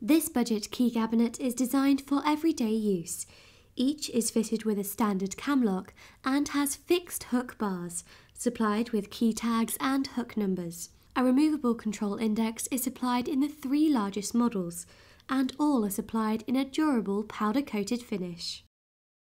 This budget key cabinet is designed for everyday use. Each is fitted with a standard cam lock and has fixed hook bars, supplied with key tags and hook numbers. A removable control index is supplied in the three largest models, and all are supplied in a durable powder coated finish.